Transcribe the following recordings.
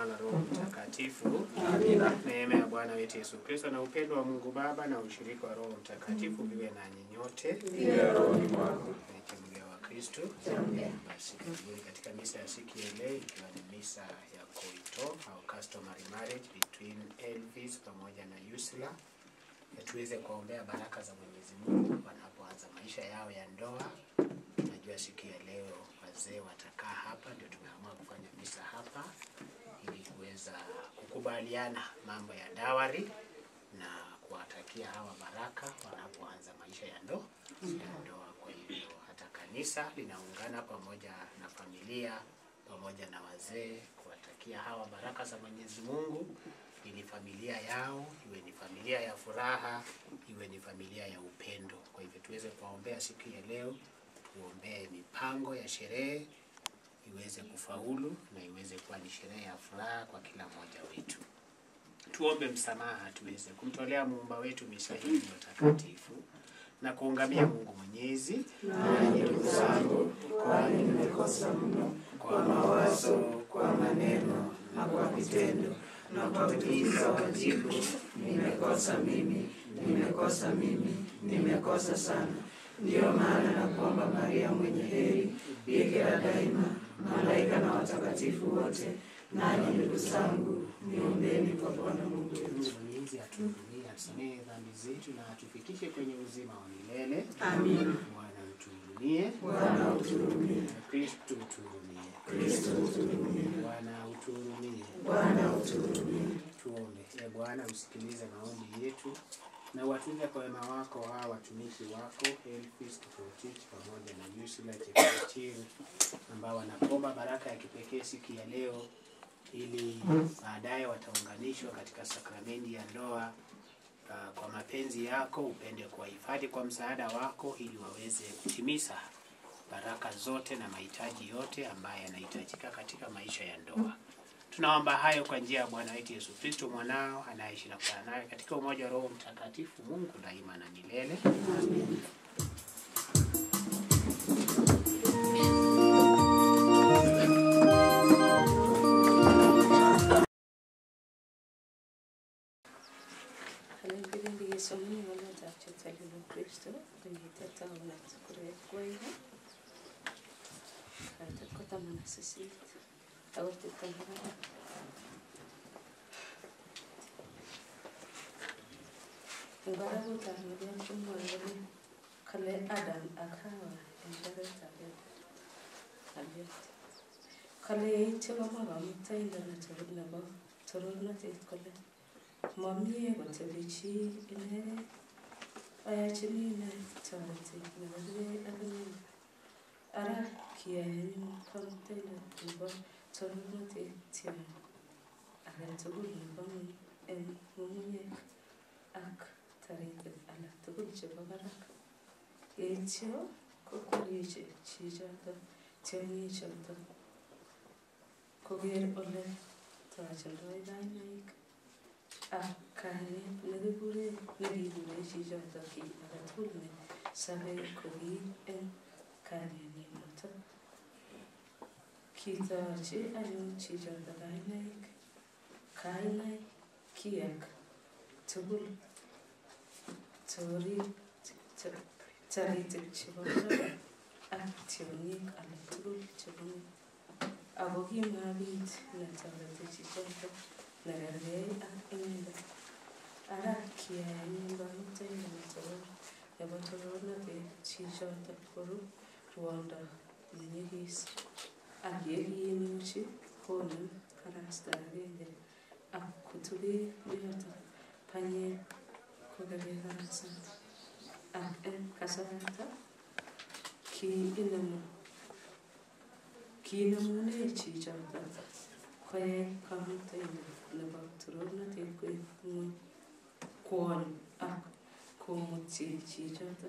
Mwana, Roho Mtakatifu. Amina. Neema ya Bwana wetu Yesu Kristo na upendo wa Mungu Baba na ushirika wa Roho Mtakatifu viwe nanyi nyote. Pia rohoni mwako. Nikimbia wa Kristo. Basi karibuni katika misa ya siku ya leo ikiwa ni misa ya koito au customary marriage between Elvis pamoja na Yusla. Na tuweze kuombea baraka za Mwenyezi Mungu wanapoanza maisha yao ya ndoa. Tunajua siku ya leo wazee watakaa hapa, ndio tumeamua kufanya misa hapa kuweza kukubaliana mambo ya dawari na kuwatakia hawa baraka wanapoanza maisha ya ndoa ya ndoa. Kwa hivyo hata kanisa linaungana pamoja na familia pamoja na wazee kuwatakia hawa baraka za Mwenyezi Mungu ili familia yao iwe ni familia ya furaha, iwe ni familia ya upendo. Kwa hivyo tuweze kuwaombea siku ya leo, tuombee mipango ya sherehe iweze kufaulu na iweze kuwa ni sherehe ya furaha kwa kila mmoja wetu. Tuombe msamaha, tuweze kumtolea muumba wetu misa hii takatifu na kuungamia Mungu Mwenyezi. Nanyi ndugu zangu, kwani nimekosa mno kwa mawazo, kwa maneno na kwa vitendo na kwa kutimiza wajibu. Nimekosa mimi, nimekosa mimi, nimekosa sana. Ndiyo maana na kwamba Maria mwenye heri, bikira daima, malaika na watakatifu wote, nanyi ndugu zangu, niombeni kwa Bwana Mungu wetu. Atusamehe dhambi zetu na atufikishe kwenye uzima wa milele. Amina. Bwana utuhurumie. Bwana utuhurumie. Kristo utuhurumie. Kristo utuhurumie. Bwana utuhurumie. Bwana utuhurumie. Tuombe. Ee Bwana, usikilize maombi yetu na watunze kwa wema wako hawa watumishi wako Elvis Kiprotich pamoja na Yusila Chepchirchir ambao wanakuomba baraka ya kipekee siku ya leo, ili baadaye wataunganishwa katika sakramenti ya ndoa. Uh, kwa mapenzi yako upende kuwahifadhi kwa msaada wako, ili waweze kutimiza baraka zote na mahitaji yote ambayo yanahitajika katika maisha ya ndoa. Tunaomba hayo kwa njia ya Bwana wetu Yesu Kristo mwanao anayeishi na kukaa naye katika umoja wa Roho Mtakatifu, Mungu daima na milele. I looked at the Bara huta na gidan cimma wani kalle adam a kawo in shagar tare abiyarta. Kalle ya yi cewa mara mutai da na tarin na ba, tarin na ta yi kalle. Mami ya bata bici ina a ya ci ni na tarata na wani ɗan ara kiyaye kan tai da ba. tolulote tiem ole tochindoi kainaik ak kainet nekikure nekikure chichoto kiy age tugul ne sobei ko eng' kainenyi noto. Kitochi anyun chichoto kainaik. Kainaik kiek tugul. Taritik chebo barak ak tiong'ik alak tugul chebo ng'ony ako kimabit netoreti chichoto nekergei ak inendet. Ara kiyai anyun kamuktaindet nebo torornatet chichoto koru ruondo nenyigis ak yéen ci xoolal parastar léegi ak kutube biyata panier kogabe harasanta ak en kasaranta ki inamu kiinamu ne ci janta koye kamutayna naba turornate koy muy koon ak komuti ci janta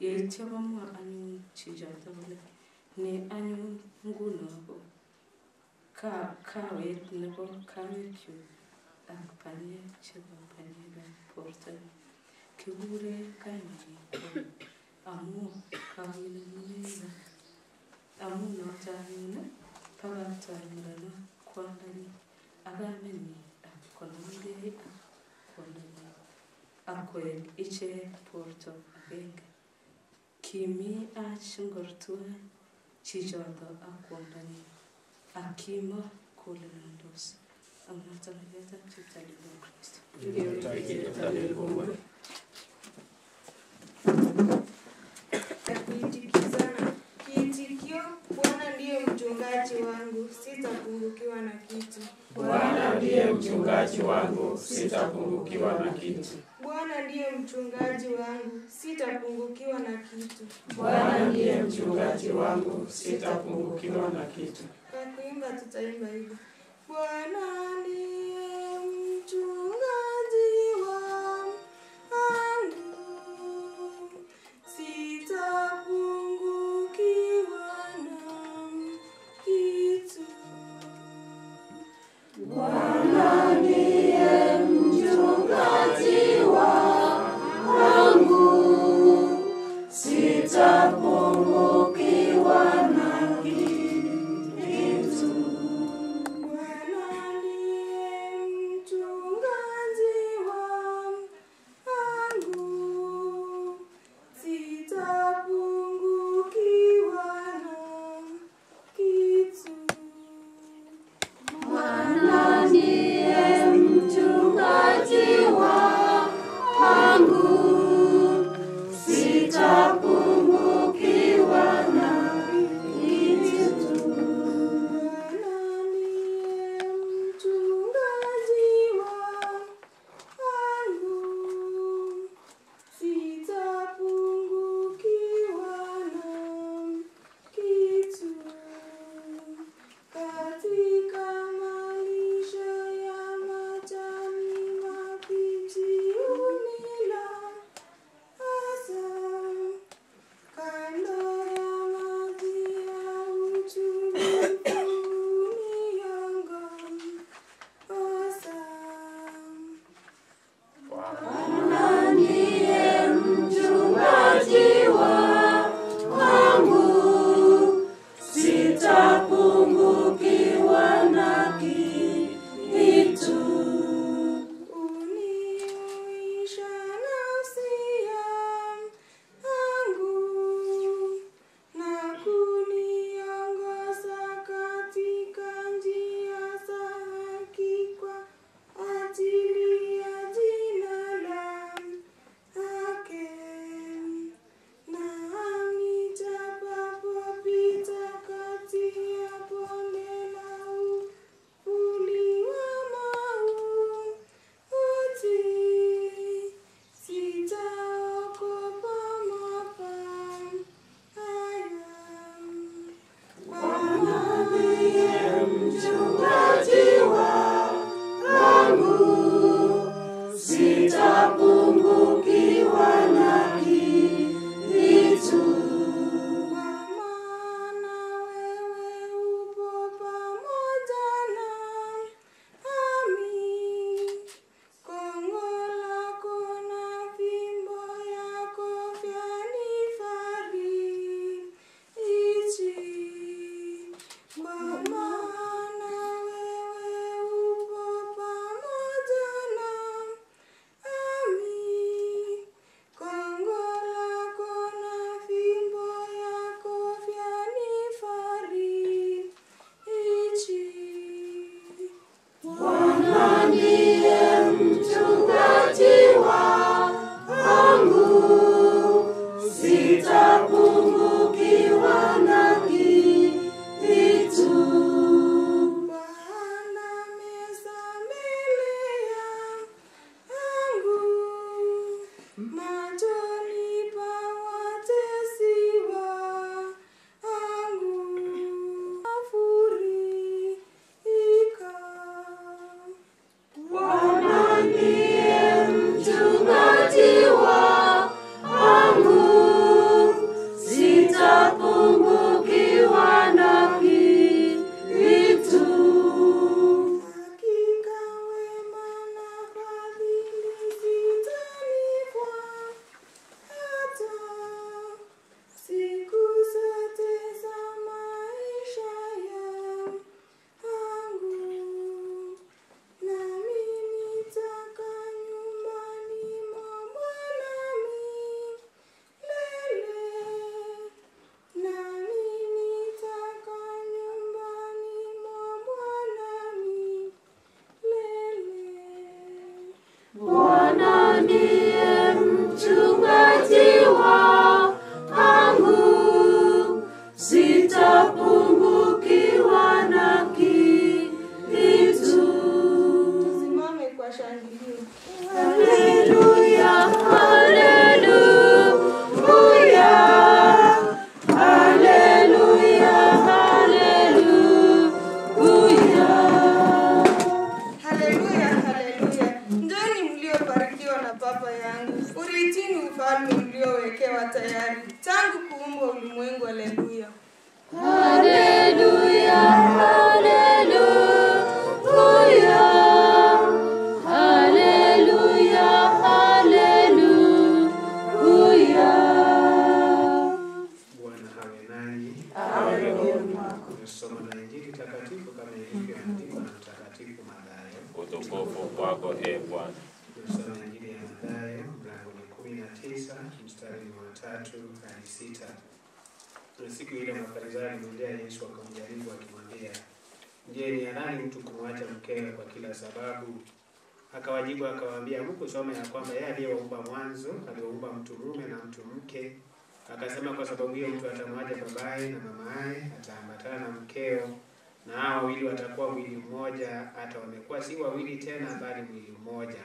yeytyabamu anun ci janta bale anyị ngwụlọ ka wee nọrọ karịa ka abanye chebe banyere pọtara porto wure ka nyere ikpe amu kawilaniza amu notanyina pabatanyirana kwandani abameni akonongere akondani akweg iche porto agenge. Kimi achingortuai Çiçarda akvandani, akima kolenandos, anahtarlıyata çiftalibu Bwana ndiye mchungaji wangu, sitapungukiwa na kitu. Bwana ndiye mchungaji wangu, sitapungukiwa na kitu. Bwana ndiye mchungaji wangu, sitapungukiwa na kitu. Bwana ndiye mchungaji wangu, sitapungukiwa na kitu. Kwa kuimba tutaimba hivyo. Bwana ndiye mchungaji wamewekewa tayari tangu kuumbwa ulimwengu. Haleluya! Ile Mafarisayo alimwendea Yesu akamjaribu akimwambia, Je, ni halali mtu kumwacha mkewe kwa kila sababu? Akawajibu akawaambia, hamkusoma ya kwamba yeye aliyewaumba mwanzo aliwaumba mtu mume na mtu mke? Akasema, kwa sababu hiyo mtu atamwacha babaye na mamaye, ataambatana na mkeo, na hao wawili watakuwa mwili mmoja, hata wamekuwa si wawili tena, bali mwili mmoja.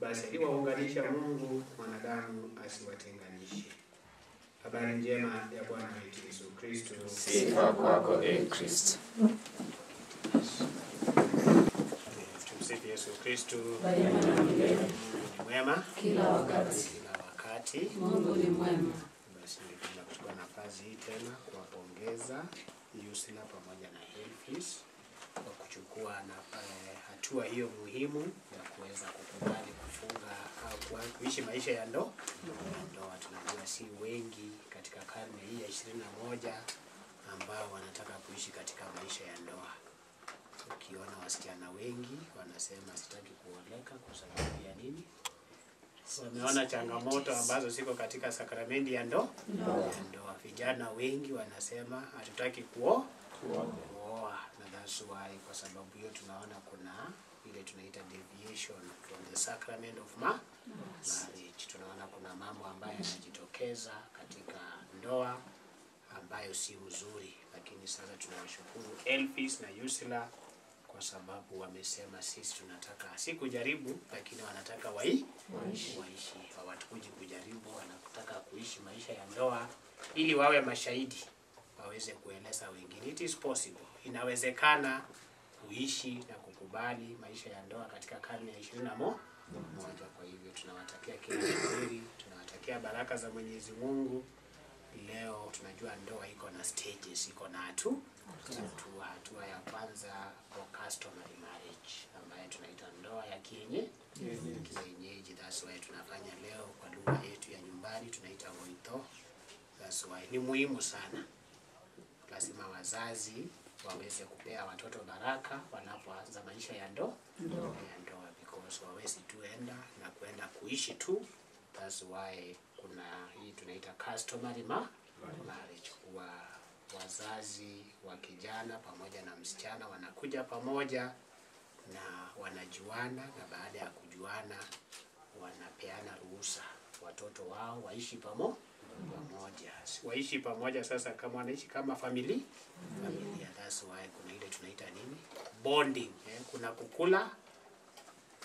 Basi aliwaunganisha Mungu, mwanadamu asiwatenganishe. Habari njema ya Bwana wetu Yesu Kristo. Sifa kwako e Kristo. Tumsifu Yesu Kristo. Ni mwema kila wakati. kila wakati. Mungu ni mwema. Basi ningependa kuchukua nafasi hii tena kuwapongeza Yusila pamoja na Helfis kwa kuchukua na eh, hatua hiyo muhimu ya kuweza kukubali kufunga au kuishi maisha ya ndo ya ndoa. Tunajua si wengi katika karne hii ya ishirini na moja ambao wanataka kuishi katika maisha ya ndoa. Ukiona wasichana wengi wanasema sitaki kuoleka kwa sababu ya nini? wameona changamoto ambazo ziko katika sakramenti ya ndo ya ndoa. Vijana wengi wanasema hatutaki kuo kuoa, na that's why, kwa sababu hiyo tunaona kuna ile tunaita deviation from the sacrament of ma marriage. Tunaona kuna mambo ambayo yanajitokeza katika ndoa ambayo si uzuri, lakini sasa tunawashukuru Elvis na Yusila kwa sababu wamesema sisi tunataka si kujaribu, lakini wanataka wai waishi, hawatukuji kujaribu, wanataka kuishi maisha ya ndoa ili wawe mashahidi, waweze kueleza wengine. It is possible, inawezekana kuishi na kukubali maisha ya ndoa katika karne ya ishirini na mo- moja. Kwa hivyo tunawatakia kila la heri, tunawatakia baraka za Mwenyezi Mungu. Leo tunajua ndoa iko na stages, iko na hatu hatua. Hatua ya kwanza kwa customary marriage ambayo tunaita ndoa ya kienye kienyeji. That's why tunafanya leo kwa lugha yetu ya nyumbani tunaita moito. That's why ni muhimu sana, lazima wazazi waweze kupea watoto baraka wanapoanza maisha ya ndoa. Ndo ya ndoa, because wawezi tuenda na kuenda kuishi tu. That's why kuna hii tunaita customary ma marriage, kuwa wazazi wa kijana pamoja na msichana wanakuja pamoja na wanajuana, na baada ya kujuana wanapeana ruhusa. Watoto wao waishi pamo pamoja, waishi pamoja. Sasa kama wanaishi kama famili familia, that's why kuna ile tunaita nini bonding, eh, kuna kukula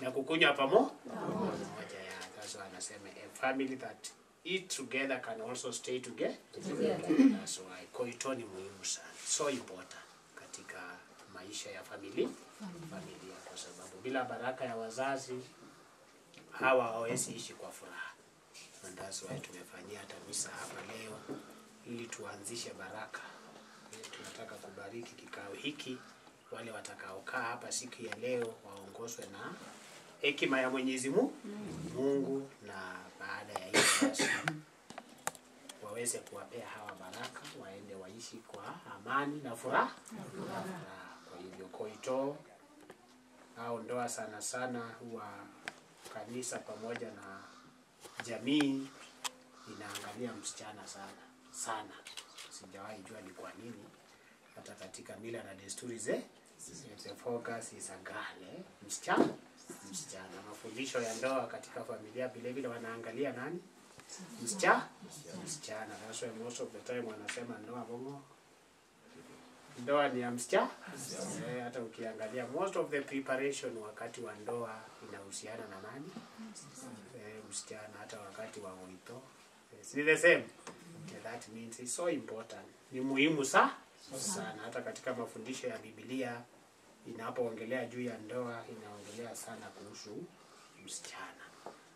na kukunywa pamo pamoja. ya that's why anasema a family that eat together can also stay together. That's why koito ni muhimu sana, so important katika maisha ya famili familia, kwa sababu bila baraka ya wazazi hawa hawawezi ishi kwa furaha. And that's why tumefanyia hata misa hapa leo ili tuanzishe baraka. Tunataka kubariki kikao hiki, wale watakaokaa hapa siku ya leo waongozwe na hekima ya Mwenyezi Mungu Mungu, na baada ya hiyo basi waweze kuwapea hawa baraka, waende waishi kwa amani na. Furaha. Kwa hivyo koito au ndoa sana sana huwa kanisa pamoja na jamii inaangalia msichana sana sana. Sijawahi jua ni kwa nini, hata katika mila na desturi ze the focus is a girl, eh? msichana msichana. Mafundisho ya ndoa katika familia vile vile wanaangalia nani? Msichana msichana. That's why most of the time wanasema ndoa bongo ndoa ni ya msichana eh, hata ukiangalia most of the preparation wakati wa ndoa inahusiana na nani msichana hata wakati wa wito. Yes, ni the same. Okay, that means it's so important. Ni muhimu sa sana. Hata katika mafundisho ya Biblia inapoongelea juu ya ndoa inaongelea sana kuhusu msichana.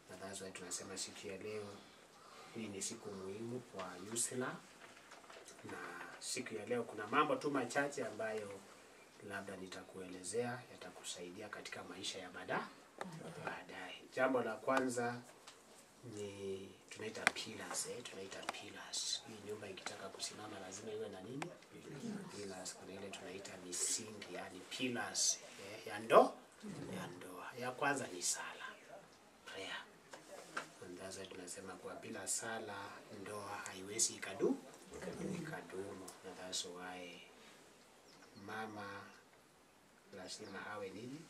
Na that's why tunasema siku ya leo hii ni siku muhimu kwa Yusla na siku ya leo kuna mambo tu machache ambayo labda nitakuelezea yatakusaidia katika maisha ya baada baadaye. Jambo la kwanza ni tunaita pillars, eh, tunaita pillars. Hii nyumba ikitaka kusimama lazima iwe na nini? Pillars. Kuna ile tunaita misingi, yani pillars eh, ya ndo ya ndoa. Ya kwanza ni sala, prayer. And tunasema kuwa bila sala ndoa haiwezi ikadu ikadumu, na that's why mama lazima awe nini?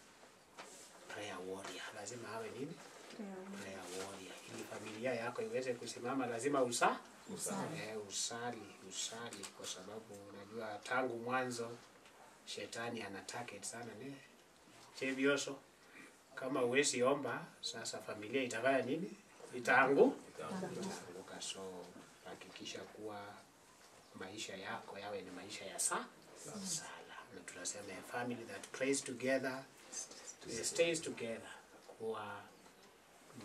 Prayer warrior, lazima awe nini? Warrior. Ili familia yako iweze kusimama, lazima usa usali. Eh, usali usali, kwa sababu unajua tangu mwanzo shetani ana target sana ne chevioso. Kama uwezi omba, sasa familia itafanya nini? Itaangu itaanguka. So hakikisha kuwa maisha yako yawe ni maisha ya sa sala, na tunasema a family that prays together stays together. Kuwa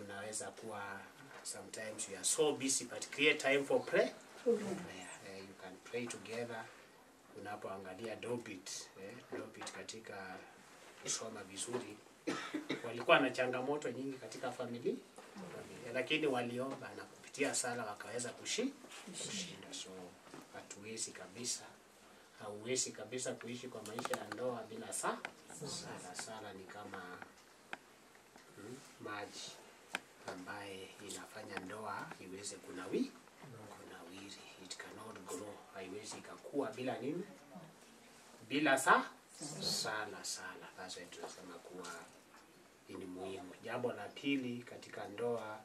mnaweza kuwa sometimes you are so busy but create time for play. Mm -hmm. Eh, you can pray together unapoangalia Dobit eh, Dobit katika kusoma vizuri walikuwa na changamoto nyingi katika familia, familia lakini waliomba na kupitia sala wakaweza kushi kushinda. So hatuwezi kabisa, hauwezi kabisa kuishi kwa maisha ya ndoa bila sa sala. Sala ni kama mm, maji ambaye inafanya ndoa iweze kunawi kunawiri. It cannot grow, haiwezi ikakua bila nini? Bila sa sala sala. Why tunasema kuwa ni muhimu. Jambo la pili katika ndoa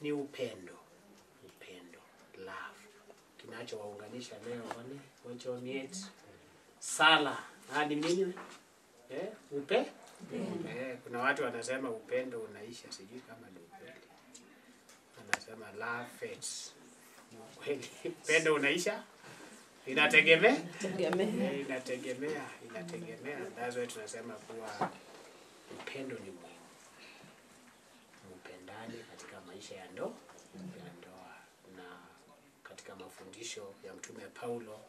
ni upendo, upendo, love. Kinachowaunganisha leo wale wachomiet sala hadi nini? Eh, upe Eh, kuna watu wanasema upendo unaisha, sijui kama ni Wanasema love fades. Pendo unaisha? Inategemea. Eh, inategemea inategemea. That's why tunasema kuwa upendo ni muhimu, mpendane katika maisha ya ndo ya ndoa. Na katika mafundisho ya Mtume Paulo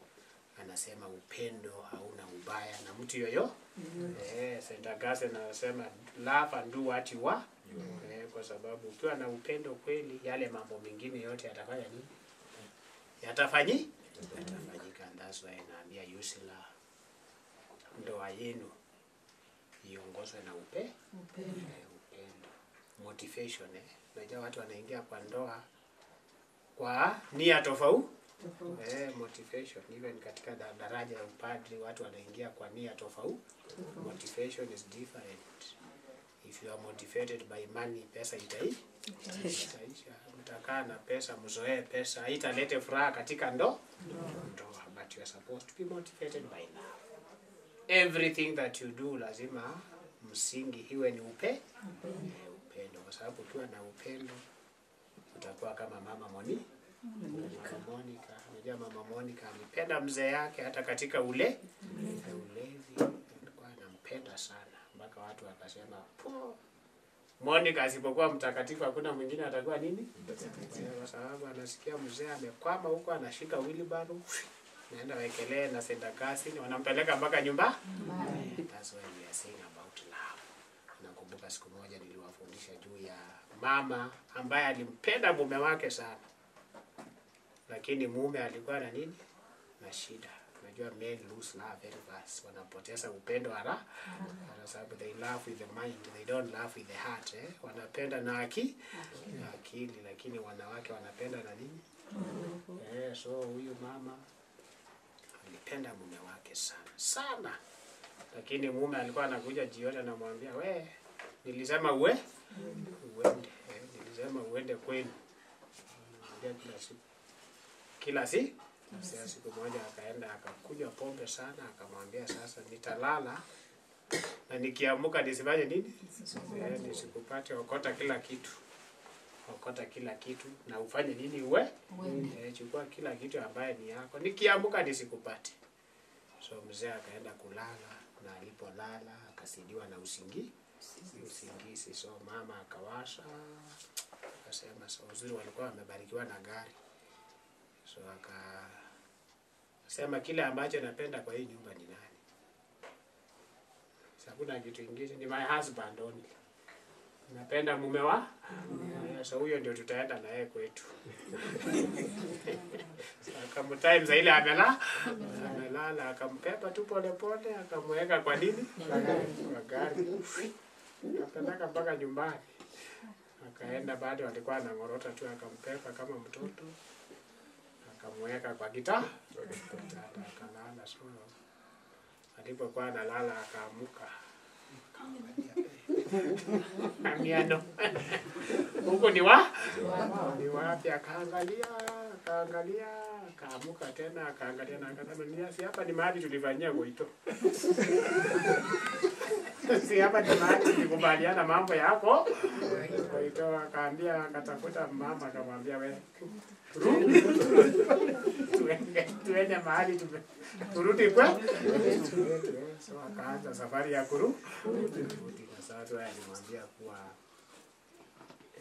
anasema upendo hauna ubaya na mtu yoyo Mm -hmm. eh, Saint Augustine anasema love and do what you want eh, kwa sababu ukiwa na upendo kweli, yale mambo mengine yote yatafanya nini? Yatafanyi yatafanyika. That's why naambia Yusila, ndoa yenu iongozwe na upe eh, upendo motivation eh. Unajua watu wanaingia kwa ndoa kwa nia tofauti eh, motivation even katika daraja ya upadri watu wanaingia kwa nia tofauti. Motivation is different. If you are motivated by money, pesa itai itaisha. Mtakaa na pesa, mzoee pesa, haitalete furaha katika ndo ndoa, but you are supposed to be motivated by love. Everything that you do lazima msingi hiwe ni upe upendo, kwa sababu ukiwa na upendo utakuwa kama mama Moni Monica. Unajua mama Monica amependa mzee yake hata katika ule ulevi, alikuwa anampenda sana watu wakasema po Monica asipokuwa mtakatifu hakuna mwingine atakuwa nini? Kwa sababu anasikia mzee amekwama huko, anashika wheelbarrow naenda wekelee na senda kasi, wanampeleka mpaka nyumba. That's why we are saying about love. Nakumbuka siku moja niliwafundisha juu ya mama ambaye alimpenda mume wake sana, lakini mume alikuwa na nini? Na shida. Unajua men lose love very fast, wanapoteza upendo hara kwa sababu they love with the mind, they don't love with the heart eh? Wanapenda na aki na akili, lakini wanawake wanapenda na nini? Eh, so huyu mama alipenda mume wake sana sana, lakini mume alikuwa anakuja jioni anamwambia, we, nilisema uwe uende, eh, nilisema uende kwenu. Kila siku. Kila si sasa, siku moja akaenda akakunywa pombe sana, akamwambia sasa, nitalala. Na nikiamuka nisifanye nini? Nisikupate, okota kila kitu. Okota kila kitu. Na ufanye nini uwe? Eh, chukua kila kitu ambaye ni yako, nikiamuka nisikupate. So mzee akaenda kulala, na alipolala akasidiwa na usingi. Usingizi. So mama akawasha, akasema so uzuri walikuwa wamebarikiwa na gari, so akasema kile ambacho napenda kwa hii nyumba ni nani? Hakuna kitu ingine, ni my husband only. Napenda mume wa Eh, so huyo ndio tutaenda na yeye kwetu. Akamtime za ile amela amelala, akampepa tu pole pole, akamweka kwa nini kwa gari. akapeleka mpaka nyumbani. Akaenda bado alikuwa anang'orota tu, akampepa kama mtoto, akamweka kwa kita akalala. So alipokuwa analala akaamuka, amiano huku ni wa ni wapi? Akaangalia akaangalia, akaamuka tena, akaangalia na akasema, ni hapa ni mahali tulifanyia goito si hapa ni kukubaliana mambo yako. Goito akaambia, akatafuta mama, akamwambia we rudi, tuende tuende mahali turudi kwe so akaanza safari ya kuru kurudi, kwa yeye alimwambia kuwa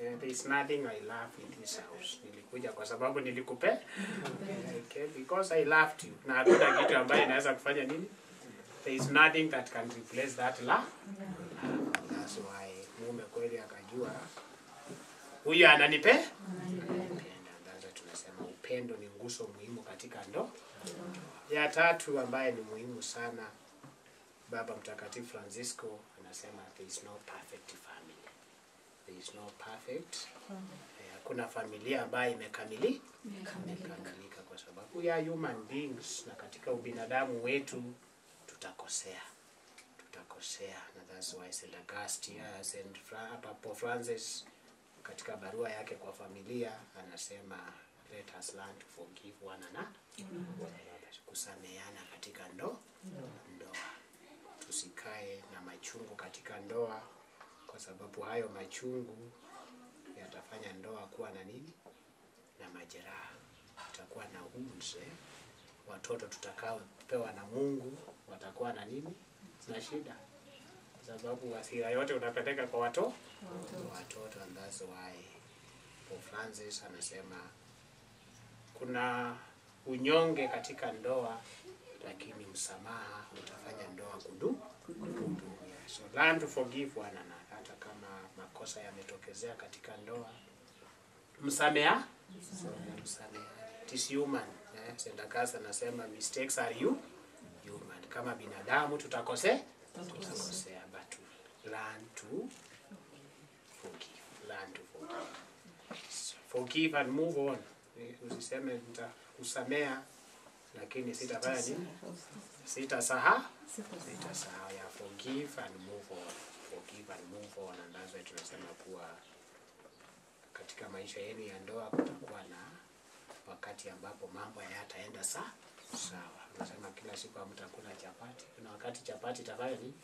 Eh, there is nothing I love in this house. Nilikuja kwa sababu nilikupe. Okay, because I loved you. Na hakuna kitu ambaye inaweza kufanya nini? There is nothing that can replace that love. That's why mume kweli akajua huyu ananipe. Ndio tunasema upendo ni nguso muhimu katika ndoa. Ya tatu ambaye ni muhimu sana, Baba Mtakatifu Francisco anasema there is no perfect family. There is no perfect. Eh, Hakuna familia ambayo imekamili imekamilika kwa sababu ya human beings, na katika ubinadamu wetu tutakosea, tutakosea, na that's why St. Augustine, St. Fra- Papa Francis katika barua yake kwa familia anasema let us learn to forgive one another, mm -hmm. kusameana katika ndo ndoa, tusikae na machungu katika ndoa kwa sababu hayo machungu yatafanya ndoa kuwa na nini? Na majeraha, itakuwa na wounds, eh. Watoto tutakaopewa na Mungu watakuwa na nini? Na shida, kwa sababu asira yote unapeleka kwa watoto watoto, and that's why Pope Francis anasema kuna unyonge katika ndoa, lakini msamaha utafanya ndoa kudu kudumu. So learn to forgive one another, hata kama makosa yametokezea katika ndoa, msamea msamea. Is human. Eh. Augustine anasema mistakes are you human. Kama binadamu tutakose tutakosea, but learn to forgive. Learn to forgive. Forgive and move on. Eh, Usiseme nitakusamea lakini sitafanya nini? Sitasaha sitasahau ya forgive and move on. Forgive and move on, and that's why tunasema kuwa katika maisha yenu ya ndoa kutakuwa na wakati ambapo mambo hayataenda sa sawa. Nasema kila siku hamtakula chapati, kuna wakati chapati itafanya nini?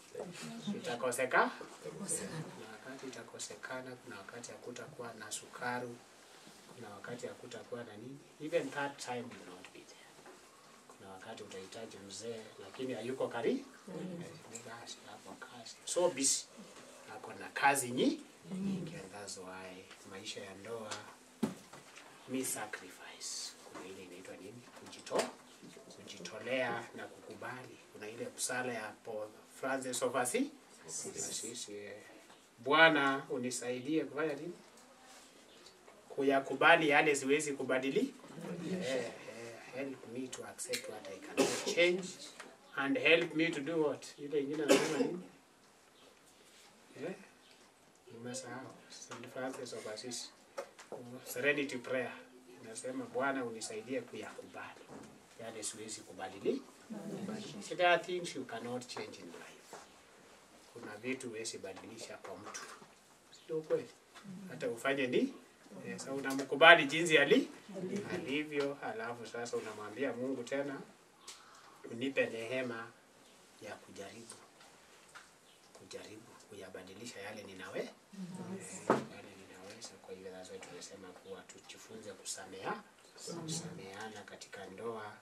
Itakoseka, kuna wakati itakosekana, kuna wakati hakutakuwa na sukari, kuna wakati hakutakuwa na nini, even that time will not be there. Kuna wakati utahitaji mzee lakini hayuko karibu, ni basi hapo kazi, so busy, ako na kazi nyi nyingi, and that's why maisha ya ndoa. Ni sacrifice. Kuna ile inaitwa nini? Kujito, kujitolea na kukubali. Kuna ile kusala ya Paul Francis of Assisi, Bwana unisaidie kufanya nini? Kuyakubali yale siwezi kubadili. Eh, help me to accept what I cannot change and help me to do what? Ile ingine anasema nini? Eh? Nimesahau. St. Francis of Assisi. Serenity prayer inasema Bwana unisaidie kuyakubali yale siwezi kubadili. So there are things you cannot change in life. Kuna vitu huwezi badilisha kwa mtu, sio kweli? Hata ufanye ni eh, sasa unamkubali jinsi ali alivyo, halafu sasa unamwambia Mungu tena, unipe neema ya kujaribu kujaribu kuyabadilisha yale ninawe eh, yale ninaweza. Kwa hivyo sasa tunasema tujifunze kusamea kusameana katika ndoa,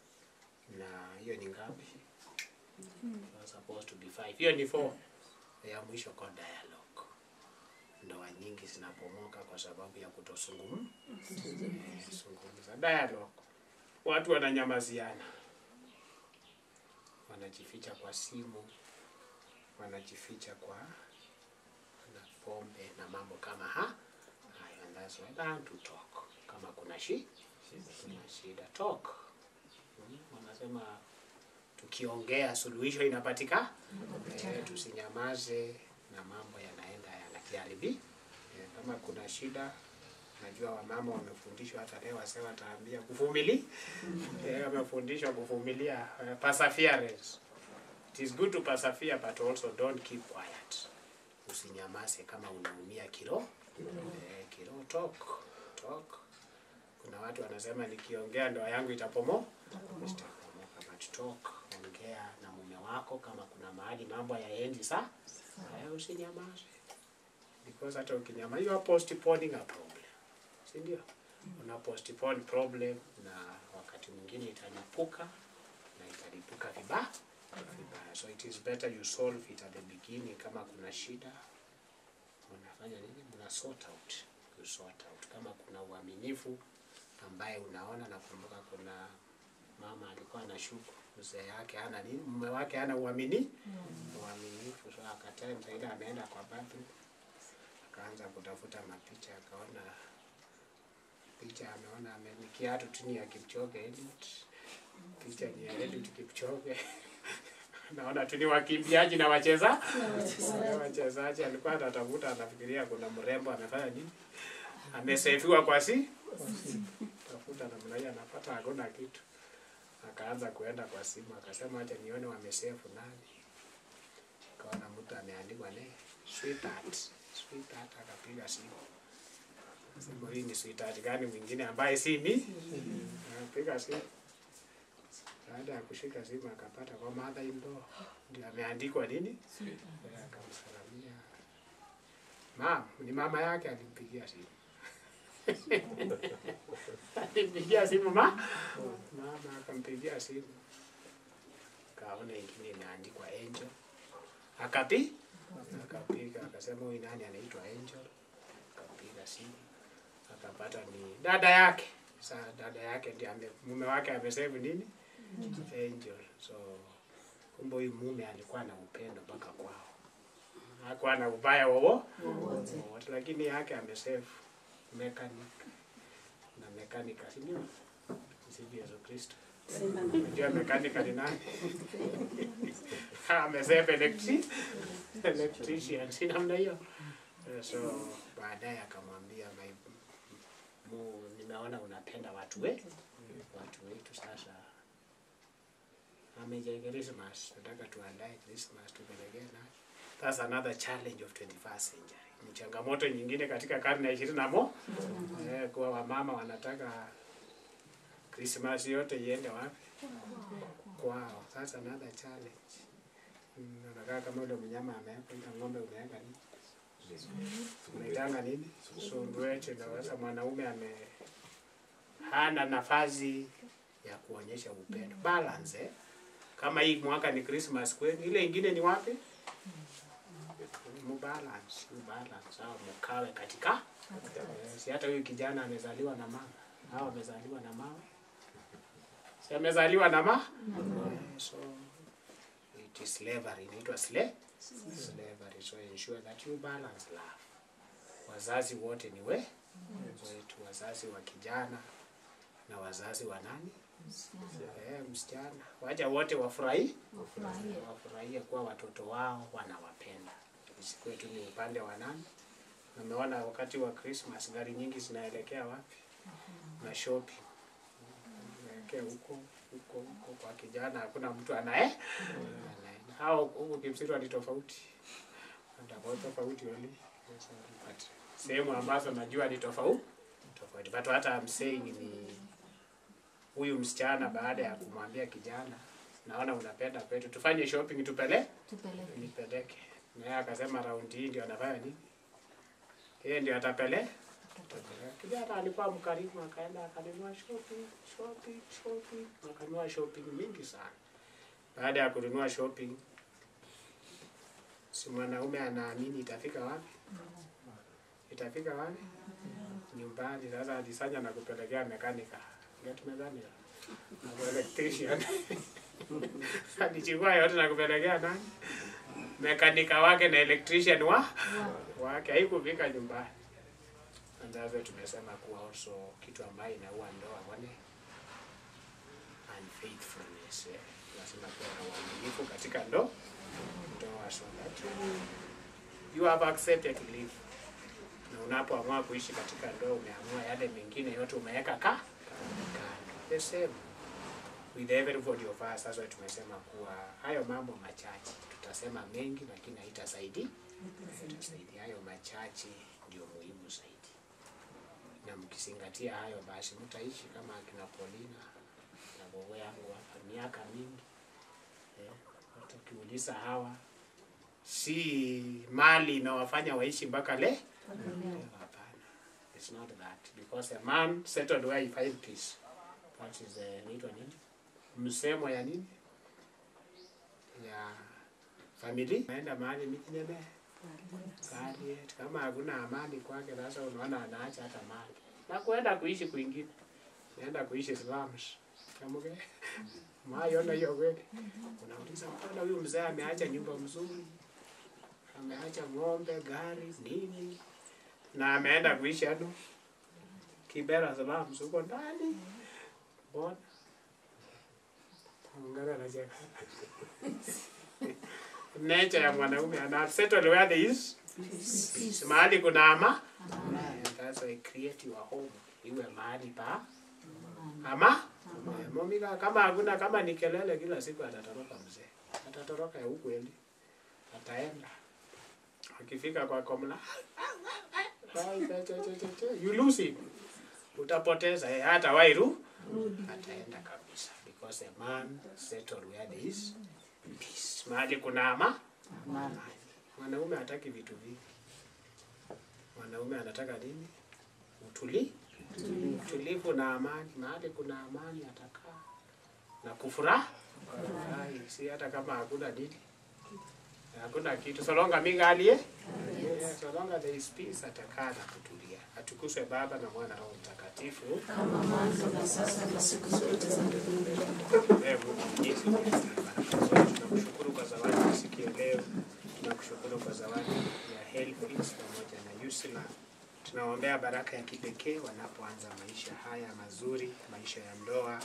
na hiyo ni ngapi? You're supposed to be five. Hiyo ni four. Ya mwisho kwa dialogue. Ndoa nyingi zinapomoka kwa sababu ya kutosungumza zungumza. Dialogue. Watu wananyamaziana, wanajificha kwa simu, wanajificha kwa na pombe na mambo kama ha hayo, and that's why learn to talk. Kama kuna shi kuna shida talk. Mm, Wanasema tukiongea suluhisho inapatika. E, tusinyamaze na mambo yanaenda yanakiaribi. E, Kama kuna shida, najua wamama wamefundishwa, hata leo wase wataambia kuvumili, E, wamefundishwa kuvumilia, uh, perseverance. It is good to persevere but also don't keep quiet. Usinyamaze kama unaumia kiroho. E, kiroho talk, talk. Kuna watu wanasema nikiongea ndoa yangu itapomo itapomoka, but talk, ongea na mume wako kama kuna mahali mambo hayaendi sa eh, usinyamaze. Because hata ukinyamaza you are postponing a problem, si ndio? Una postpone problem na wakati mwingine italipuka na italipuka vibaya vibaya, so it is better you solve it at the beginning. Kama kuna shida. Unafanya nini? Mna sort out, you sort out. Kama kuna uaminifu ambaye unaona, nakumbuka kuna mama alikuwa anashuku mzee yake hana nini, mume wake hana uamini uaminifu, so akatae msaida, ameenda kwa bathroom akaanza kutafuta mapicha, akaona picha, ameona ame- kiatu tu ni ya Kipchoge Eliud, picha ni ya Eliud Kipchoge. Naona tu ni wakimbiaji na wacheza wachezaji. Alikuwa anatafuta, anafikiria kuna mrembo amefanya nini, amesefiwa kwa si tafuta namna hiyo, anapata hakuna kitu. Akaanza kuenda kwa simu, akasema acha nione wamesefu nani. Kaona mtu ameandikwa ne sweetheart, sweetheart. Akapiga simu, simu hii ni sweetheart gani mwingine ambaye si ni? Akapiga simu baada ya kushika simu akapata kwa mother in law ndio ameandikwa nini, sweetheart akamsalamia mam, ni mama yake alimpigia simu alimpigia simu ma? Mama akampigia simu, kaona ingine imeandikwa Angel, akapi? Akapiga akasema huyu nani anaitwa Angel, akapiga simu. Akapata ni dada yake. Sasa dada yake ndiye ame- mume wake amesave nini? Angel. So kumbe huyu mume alikuwa na upendo mpaka kwao, hakuwa na ubaya wowo wowote, lakini yake amesave mechanic na mechanical, si ndio? Msifu Yesu Kristo. Unajua mekanika ni nani? amesave electric electrician, si namna hiyo. Eh, So baadaye akamwambia my mu, nimeona unapenda watu wetu watu wetu sasa ameja Christmas, nataka tuandae Christmas tupelekee na that's another challenge of 21st century. Changamoto nyingine katika karne ya ishirini na mo eh, kuwa wamama wanataka Christmas yote iende wapi? Kwao. That's another challenge. Mm, Unakaa kama ule mnyama ameweka ng'ombe unaweka nini? Unaitanga nini? Sundwete. Sasa mwanaume ame hana nafasi ya kuonyesha upendo. Balance eh? Kama hii mwaka ni Christmas kwenu, ile ingine ni wapi? Mubalance, mubalance au mukawe katika. Eh, Si hata huyu kijana amezaliwa na mama au amezaliwa na mama, si amezaliwa na ma Eh, so it is slavery, inaitwa sle slavery. So ensure that you balance love. Wazazi wote ni we wetu, wazazi wa kijana na wazazi wa nani? Eh, msichana, waja wote wafurahi. Wafurahie kuwa watoto wao wanawapenda, isikuwe tu ni upande wa nane. Umeona wakati wa Christmas gari nyingi zinaelekea wapi? Na shopping elekea huko huko huko. Kwa kijana hakuna mtu anaye hao huko Kipsirwa ni tofauti, ndio tofauti wali sehemu ambazo najua ni tofauti tofauti, but hata I'm saying ni huyu msichana baada ya kumwambia kijana, naona unapenda kwetu, tufanye shopping, tupele nipeleke. Na yeye akasema raundi hii ndio anafanya nini, yeye ndio atapele. Kijana alikuwa mkarimu, akaenda akanunua shopping shopping shopping, akanunua shopping mingi sana. Baada ya kununua shopping, si mwanaume anaamini itafika wapi? Itafika wapi? Nyumbani. Sasa alisanya na kupelekea mekanika ndio mekanika na electrician alichukua yote na kupelekea nani? Mekanika wake na electrician wa wake, haikufika nyumbani. Ambavyo tumesema kuwa also kitu ambayo inaua ndoa wale unfaithfulness. Lazima kuwa na uaminifu katika ndo ndoa so that you have accepted to live. Na unapoamua kuishi katika ndoa, umeamua yale mengine yote umeweka ka kando. The same with everybody of us. Sasa tumesema kuwa hayo mambo machache, tutasema mengi lakini haitasaidi. Haitasaidi. Hayo machache ndio muhimu zaidi, na mkizingatia hayo, basi mtaishi kama akina Polina na gogo yangu hapa miaka mingi. Eh, hata ukiuliza hawa si mali inawafanya waishi mpaka le? Hapana. It's not that. Because a man settled where he find peace. That is the inaitwa nini msemo ya nini? Ya family. Naenda mahali mijineme kali kama hakuna amani kwake sasa unaona anaacha hata mali na kuenda kuishi kwingine. Naenda kuishi slums. Kamuke Maiona hiyo kweli? Unauliza mbona huyu mzee ameacha nyumba mzuri, ameacha ng'ombe, gari, nini, na ameenda kuishi hadu Kibera Slums. Huko ndani. Mbona ongera anacheka nature ya mwanaume ana settle where there is. Mahali kuna ama that's why create your home iwe mahali pa ama mumika kama hakuna kama ni kelele kila siku atatoroka mzee. Atatoroka ya endi Ataenda. Akifika kwa komla. You lose him. Utapoteza hata wairu ataenda kabisa because a man settled where there is peace. Mahali kuna ama amani. Mwanaume hataki vitu vingi. Mwanaume anataka nini? Utuli utulivu na amani. Mahali kuna amani atakaa na kufurahi, Furahi. si hata kama hakuna nini, hakuna kitu, solonga mingalie yeah, solonga there is peace, atakaa na kutulia. Atukuzwe Baba na Mwana na Roho Mtakatifu. kama mwanzo na sasa na siku zote za milele. Ee Mungu Mwenyezi, tunakushukuru kwa zawadi ya siku ya leo, tunakushukuru kwa zawadi ya Helfix pamoja na Yusila. Tunaombea baraka ya kipekee wanapoanza maisha haya mazuri, maisha ya ndoa.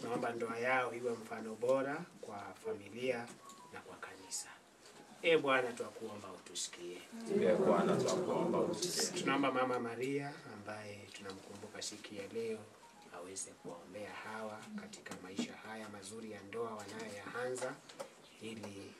Tunaomba ndoa yao iwe mfano bora kwa familia na kwa kanisa. E Bwana, twakuomba utusikie. E Bwana, twakuomba utusikie. Tunaomba Mama Maria ambaye tunamkumbuka siku ya leo aweze kuwaombea hawa katika maisha haya mazuri ya ndoa wanayoyaanza ili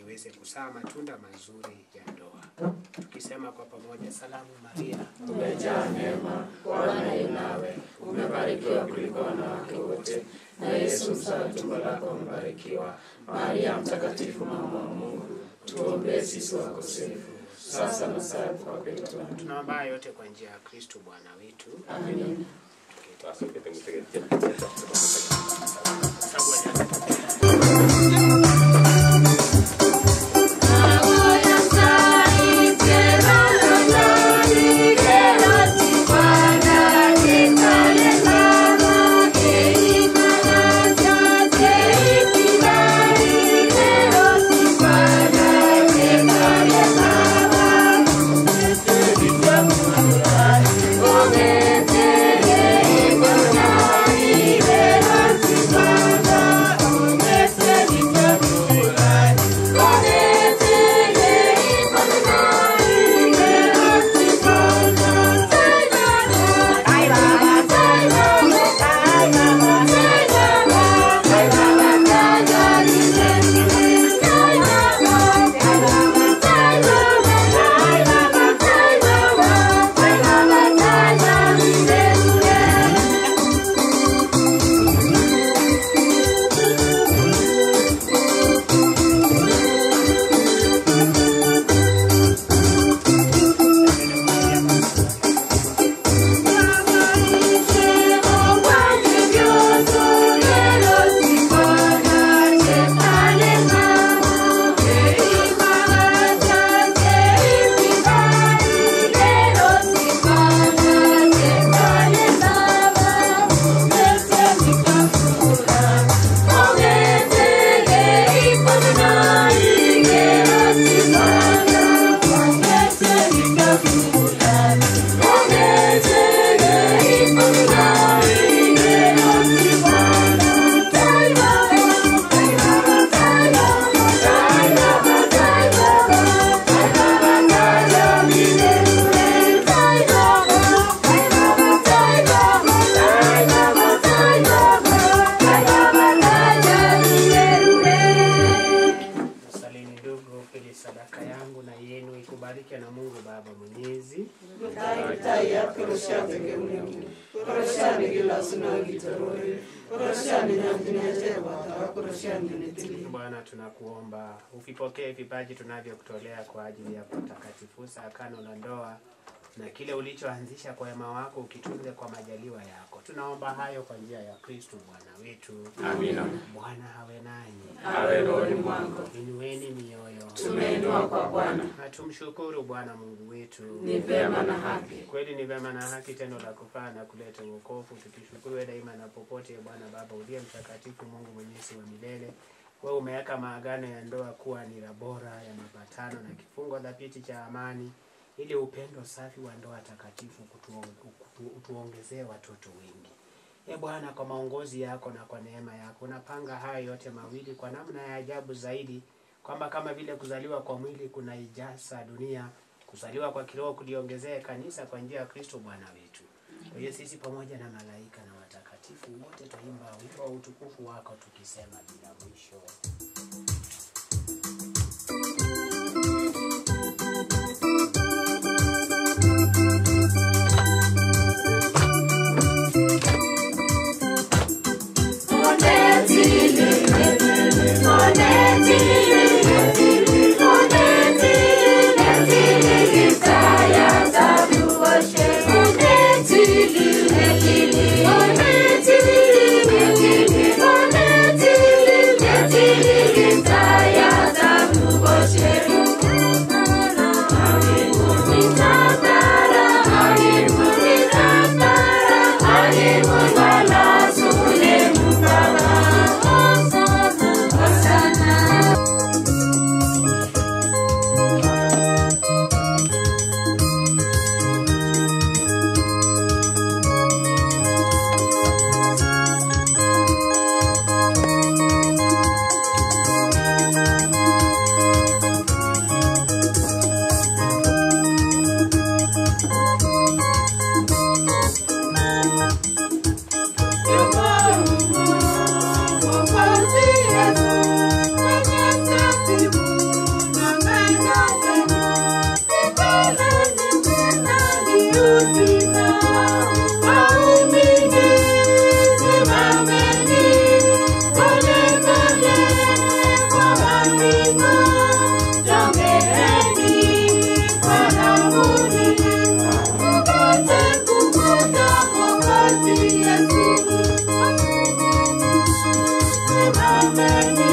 iweze kusaa matunda mazuri ya ndoa. Tukisema kwa pamoja, salamu Maria, Umejaa neema, Bwana yu nawe, umebarikiwa kuliko wanawake wote, na Yesu mzao wa tumbo lako mbarikiwa. Maria Mtakatifu, mama wa Mungu, tuombee sisi wakosefu, sasa na saa ya kufa kwetu. Tunaomba haya yote kwa njia ya Kristo Bwana wetu. Amina. Bwana, tunakuomba. Uvipokee vipaji tunavyokutolea kwa ajili ya kutakatifuza agano la ndoa na kile ulichoanzisha kwa wema wako ukitunze kwa majaliwa yako. Tunaomba hayo kwa njia ya Kristo Bwana wetu. Amina. Bwana hawe nanyi, awe rohoni mwangu inueni mioyo tumeinua kwa Bwana na tumshukuru Bwana Mungu wetu. ni vema na haki Kweli ni vema na haki, tendo la kufaa na kuleta wokovu, tukishukuru daima na popote, Bwana Baba uliye mtakatifu, Mungu mwenyezi wa milele. Wewe umeweka maagano ya ndoa kuwa ni la bora ya mapatano na kifungo dhabiti cha amani, ili upendo safi wa ndoa takatifu utuongezee watoto wengi. E Bwana, kwa maongozi yako na kwa neema yako unapanga haya yote mawili kwa namna ya ajabu zaidi, kwamba kama vile kuzaliwa kwa mwili kuna ijasa dunia, kuzaliwa kwa kiroho kuliongezea kanisa kwa njia ya Kristo Bwana wetu. Kwa hiyo sisi pamoja na malaika na watakatifu wote twaimba wimbo wa utukufu wako tukisema bila mwisho. Ninaenda mimi, naenda,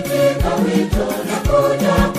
Nikiwa wito na kuja